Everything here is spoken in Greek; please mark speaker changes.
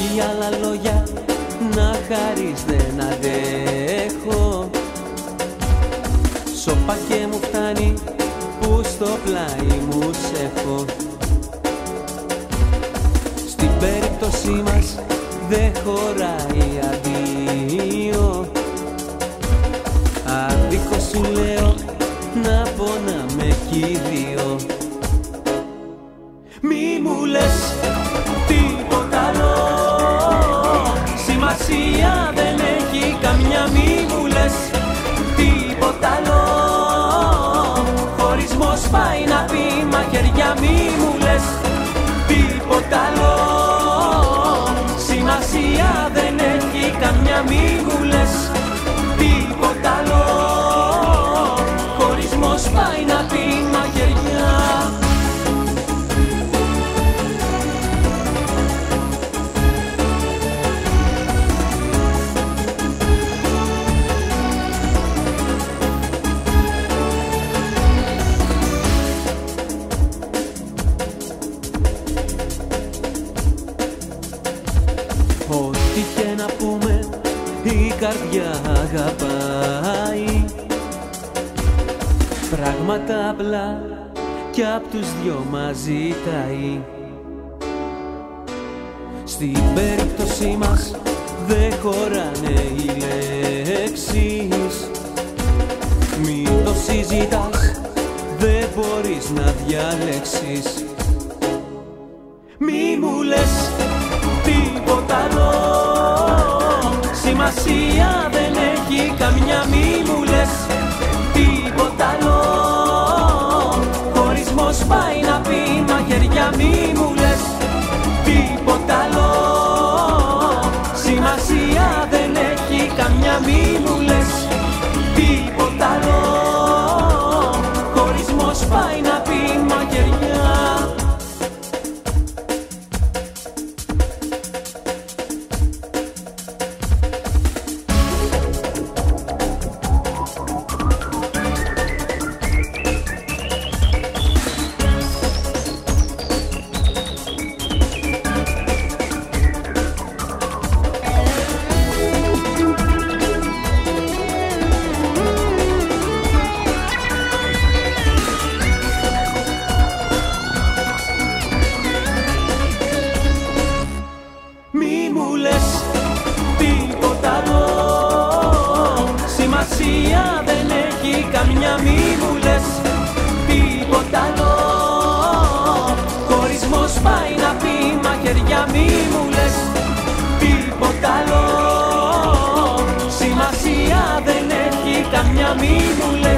Speaker 1: Όχι άλλα λόγια να χαρείς δεν αντέχω Σώπα και μου φτάνει που στο πλάι μου σε έχω Στην περίπτωσή μας δεν χωράει αντίο Αδίκο σου λέω να πονάμε κι οι δύο. Μη μου λες μη μου λες τίποτα άλλο. Χωρισμός πάει να πει μαχαιριά μη μου λες τίποτα άλλο. Σημασία δεν έχει καμιά μη μου λες τίποτα άλλο. Χωρισμός πάει να καρδιά αγαπάει. Πράγματα απλά κι απ' τους δυο μας ζητάει Στην περίπτωσή μας δεν χωράνε οι λέξεις. Μην το συζητάς, δεν μπορείς να διαλέξεις. Μη μου λες τίποτα άλλο Σημασία δεν έχει καμιά μη μου λες. Τίποτα άλλο Χωρισμός πάει να πει έχει καμιά Μη μου λες